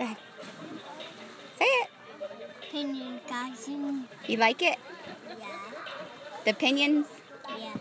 Go ahead. Say it. Pinion garden. You like it? Yeah. The pinions? Yeah.